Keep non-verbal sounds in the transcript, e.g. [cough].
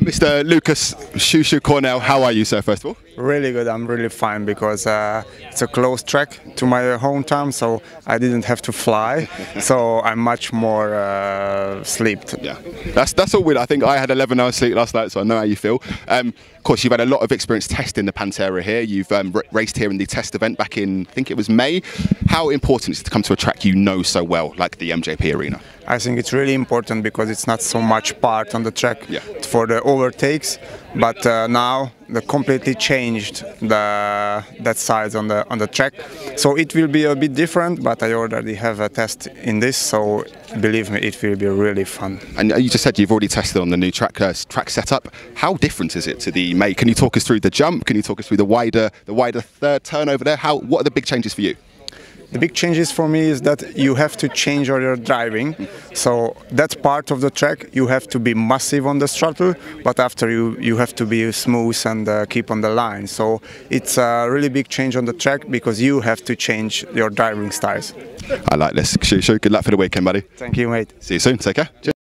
Mr. Lukács CsuCsu Kornél, how are you, sir, first of all? Really good. I'm really fine because uh, it's a close track to my hometown, so I didn't have to fly. [laughs] so I'm much more uh, slept. Yeah, that's that's all good. I think I had 11 hours sleep last night, so I know how you feel. Um, of course, you've had a lot of experience testing the Pantera here. You've um, raced here in the test event back in, I think it was May. How important is it to come to a track you know so well, like the MJP Arena? I think it's really important because it's not so much part on the track yeah. for the overtakes, but uh, now they completely changed the that size on the on the track. So it will be a bit different, but I already have a test in this, so believe me, it will be really fun. And you just said you've already tested on the new track uh, track setup. How different is it to the May? Can you talk us through the jump? Can you talk us through the wider the wider third turn over there? How what are the big changes for you? The big changes for me is that you have to change your driving. So that part of the track you have to be massive on the throttle, but after you you have to be smooth and uh, keep on the line. So it's a really big change on the track because you have to change your driving styles. I like this. CsuCsu, good luck for the weekend, buddy. Thank you, mate. See you soon. Take care. Cheers.